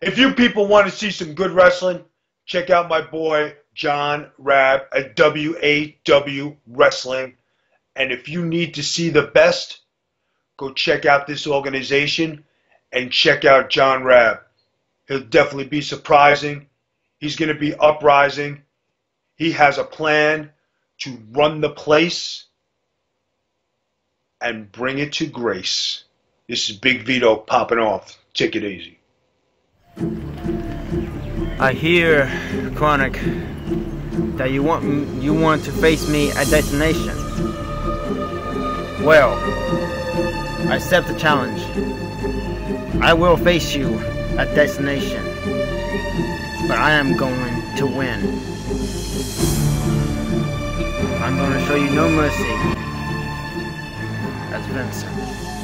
If you people want to see some good wrestling, check out my boy John Rab at WAW Wrestling. And if you need to see the best, go check out this organization and check out John Rab. He'll definitely be surprising. He's going to be uprising. He has a plan to run the place and bring it to grace. This is Big Vito popping off. Take it easy. I hear, Kronik, that you want you want to face me at destination. Well, I accept the challenge. I will face you at destination, but I am going to win. I'm going to show you no mercy. As Vincent.